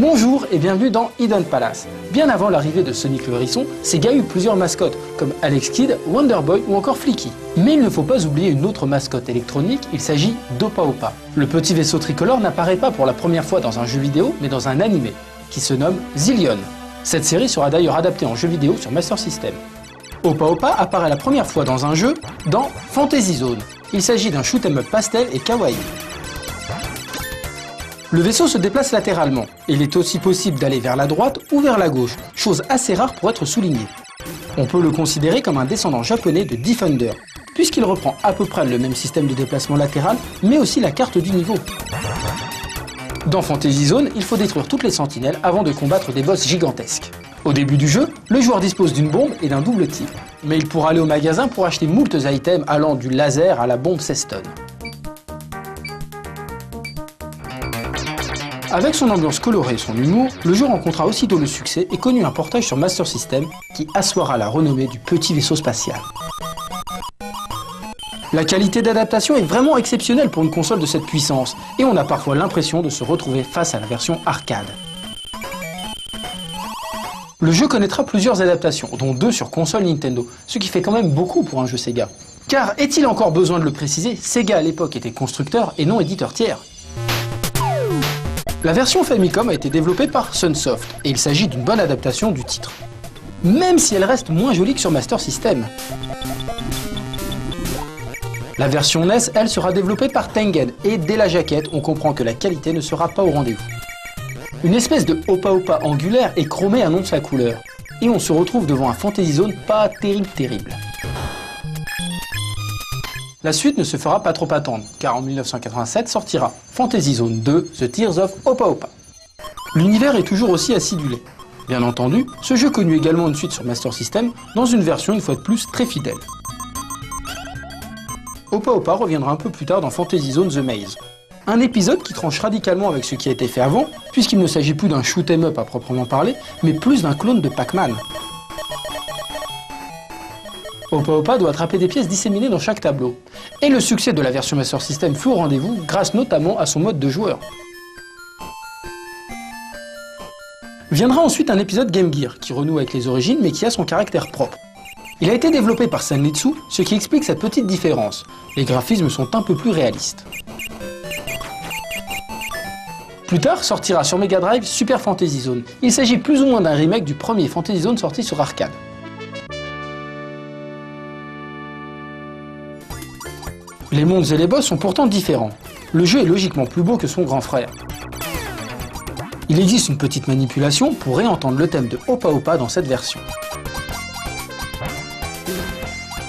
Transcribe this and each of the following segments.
Bonjour et bienvenue dans Hidden Palace. Bien avant l'arrivée de Sonic le Hérisson, Sega eut plusieurs mascottes, comme Alex Kidd, Wonderboy ou encore Flicky. Mais il ne faut pas oublier une autre mascotte électronique, il s'agit d'Opa Opa. Le petit vaisseau tricolore n'apparaît pas pour la première fois dans un jeu vidéo, mais dans un animé, qui se nomme Zillion. Cette série sera d'ailleurs adaptée en jeu vidéo sur Master System. Opa Opa apparaît la première fois dans un jeu, dans Fantasy Zone. Il s'agit d'un shoot 'em up pastel et kawaii. Le vaisseau se déplace latéralement. Il est aussi possible d'aller vers la droite ou vers la gauche, chose assez rare pour être soulignée. On peut le considérer comme un descendant japonais de Defender, puisqu'il reprend à peu près le même système de déplacement latéral, mais aussi la carte du niveau. Dans Fantasy Zone, il faut détruire toutes les sentinelles avant de combattre des boss gigantesques. Au début du jeu, le joueur dispose d'une bombe et d'un double tir, mais il pourra aller au magasin pour acheter moultes items allant du laser à la bombe Seston. Avec son ambiance colorée et son humour, le jeu rencontra aussitôt le succès et connut un portage sur Master System qui assoira la renommée du petit vaisseau spatial. La qualité d'adaptation est vraiment exceptionnelle pour une console de cette puissance, et on a parfois l'impression de se retrouver face à la version arcade. Le jeu connaîtra plusieurs adaptations, dont deux sur console Nintendo, ce qui fait quand même beaucoup pour un jeu Sega. Car est-il encore besoin de le préciser, Sega à l'époque était constructeur et non éditeur tiers. La version Famicom a été développée par Sunsoft, et il s'agit d'une bonne adaptation du titre. Même si elle reste moins jolie que sur Master System. La version NES, elle, sera développée par Tengen, et dès la jaquette, on comprend que la qualité ne sera pas au rendez-vous. Une espèce de Opa Opa angulaire et chromé annonce la couleur. Et on se retrouve devant un Fantasy Zone pas terrible terrible. La suite ne se fera pas trop attendre, car en 1987 sortira Fantasy Zone 2 The Tears of Opa Opa. L'univers est toujours aussi acidulé. Bien entendu, ce jeu connut également une suite sur Master System, dans une version une fois de plus très fidèle. Opa Opa reviendra un peu plus tard dans Fantasy Zone The Maze. Un épisode qui tranche radicalement avec ce qui a été fait avant, puisqu'il ne s'agit plus d'un shoot 'em up à proprement parler, mais plus d'un clone de Pac-Man. Opa Opa doit attraper des pièces disséminées dans chaque tableau. Et le succès de la version Master System fut au rendez-vous grâce notamment à son mode de joueur. Viendra ensuite un épisode Game Gear qui renoue avec les origines mais qui a son caractère propre. Il a été développé par Sanritsu, ce qui explique cette petite différence. Les graphismes sont un peu plus réalistes. Plus tard sortira sur Mega Drive Super Fantasy Zone. Il s'agit plus ou moins d'un remake du premier Fantasy Zone sorti sur arcade. Les mondes et les boss sont pourtant différents. Le jeu est logiquement plus beau que son grand frère. Il existe une petite manipulation pour réentendre le thème de Opa Opa dans cette version.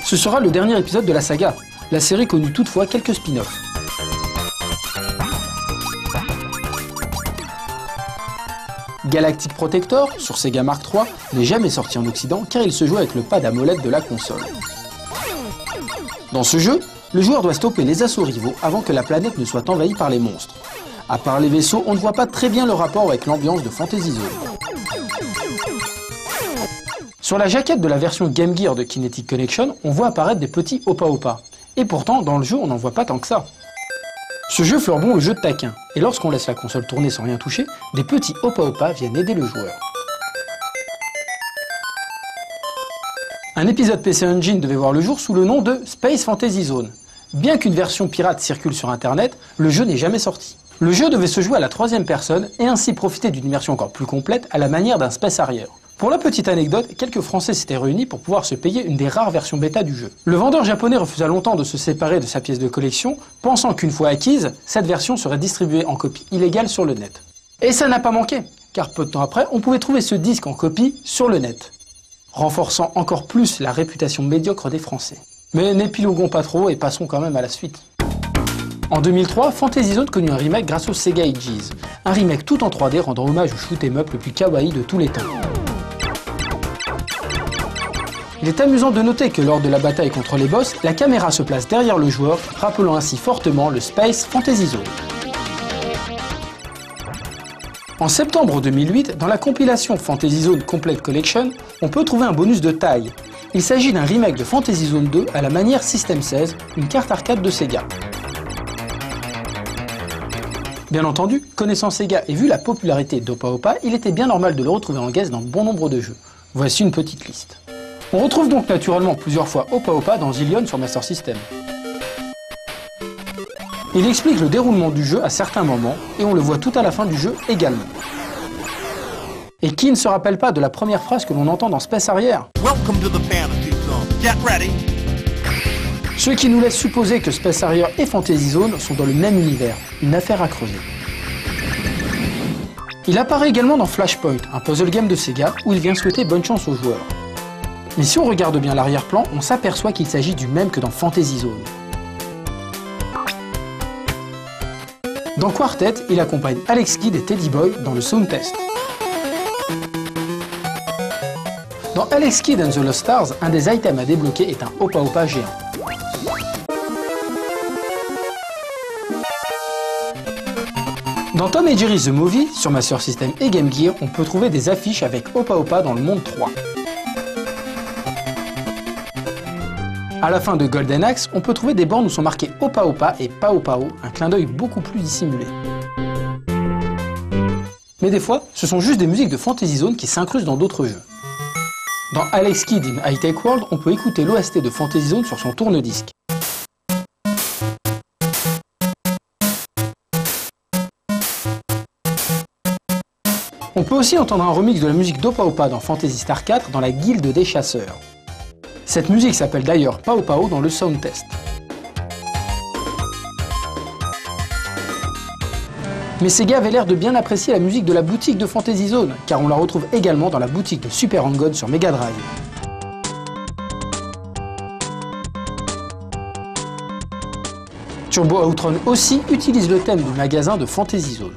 Ce sera le dernier épisode de la saga. La série connut toutefois quelques spin-offs. Galactic Protector, sur Sega Mark III, n'est jamais sorti en Occident car il se joue avec le pad AMOLED de la console. Dans ce jeu, le joueur doit stopper les assauts rivaux avant que la planète ne soit envahie par les monstres. À part les vaisseaux, on ne voit pas très bien le rapport avec l'ambiance de Fantasy Zone. Sur la jaquette de la version Game Gear de Kinetic Connection, on voit apparaître des petits Opa Opa. Et pourtant, dans le jeu, on n'en voit pas tant que ça. Ce jeu fleure bon le jeu de taquin, et lorsqu'on laisse la console tourner sans rien toucher, des petits Opa Opa viennent aider le joueur. Un épisode PC Engine devait voir le jour sous le nom de Space Fantasy Zone. Bien qu'une version pirate circule sur internet, le jeu n'est jamais sorti. Le jeu devait se jouer à la troisième personne et ainsi profiter d'une immersion encore plus complète à la manière d'un Space Harrier. Pour la petite anecdote, quelques Français s'étaient réunis pour pouvoir se payer une des rares versions bêta du jeu. Le vendeur japonais refusa longtemps de se séparer de sa pièce de collection, pensant qu'une fois acquise, cette version serait distribuée en copie illégale sur le net. Et ça n'a pas manqué, car peu de temps après, on pouvait trouver ce disque en copie sur le net renforçant encore plus la réputation médiocre des Français. Mais n'épiloguons pas trop et passons quand même à la suite. En 2003, Fantasy Zone connut un remake grâce au Sega Ages, un remake tout en 3D rendant hommage au shoot 'em up le plus kawaii de tous les temps. Il est amusant de noter que lors de la bataille contre les boss, la caméra se place derrière le joueur, rappelant ainsi fortement le Space Fantasy Zone. En septembre 2008, dans la compilation Fantasy Zone Complete Collection, on peut trouver un bonus de taille. Il s'agit d'un remake de Fantasy Zone 2 à la manière System 16, une carte arcade de Sega. Bien entendu, connaissant Sega et vu la popularité d'Opa Opa, il était bien normal de le retrouver en guest dans bon nombre de jeux. Voici une petite liste. On retrouve donc naturellement plusieurs fois Opa Opa dans Zillion sur Master System. Il explique le déroulement du jeu à certains moments et on le voit tout à la fin du jeu également. Et qui ne se rappelle pas de la première phrase que l'on entend dans Space Arrière? Ce qui nous laisse supposer que Space Harrier et Fantasy Zone sont dans le même univers, une affaire à creuser. Il apparaît également dans Flashpoint, un puzzle game de Sega où il vient souhaiter bonne chance aux joueurs. Mais si on regarde bien l'arrière-plan, on s'aperçoit qu'il s'agit du même que dans Fantasy Zone. Dans Quartet, il accompagne Alex Kidd et Teddy Boy dans le sound test. Dans Alex Kidd and the Lost Stars, un des items à débloquer est un Opa Opa géant. Dans Tom et Jerry The Movie, sur Master System et Game Gear, on peut trouver des affiches avec Opa Opa dans le monde 3. À la fin de Golden Axe, on peut trouver des bornes où sont marqués Opa Opa et Pao Pao, un clin d'œil beaucoup plus dissimulé. Mais des fois, ce sont juste des musiques de Fantasy Zone qui s'incrustent dans d'autres jeux. Dans Alex Kidd in High Tech World, on peut écouter l'OST de Fantasy Zone sur son tourne-disque. On peut aussi entendre un remix de la musique d'Opa Opa dans Fantasy Star 4 dans la Guilde des Chasseurs. Cette musique s'appelle d'ailleurs Pao Pao dans le sound test. Mais Sega avait l'air de bien apprécier la musique de la boutique de Fantasy Zone, car on la retrouve également dans la boutique de Super Hang-On sur Mega Drive. Turbo Outrun aussi utilise le thème du magasin de Fantasy Zone.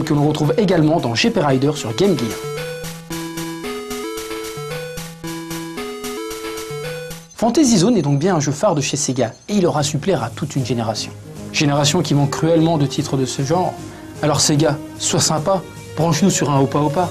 Que l'on retrouve également dans GP Rider sur Game Gear. Fantasy Zone est donc bien un jeu phare de chez Sega, et il aura su plaire à toute une génération. Génération qui manque cruellement de titres de ce genre. Alors Sega, sois sympa, branche-nous sur un Opa Opa.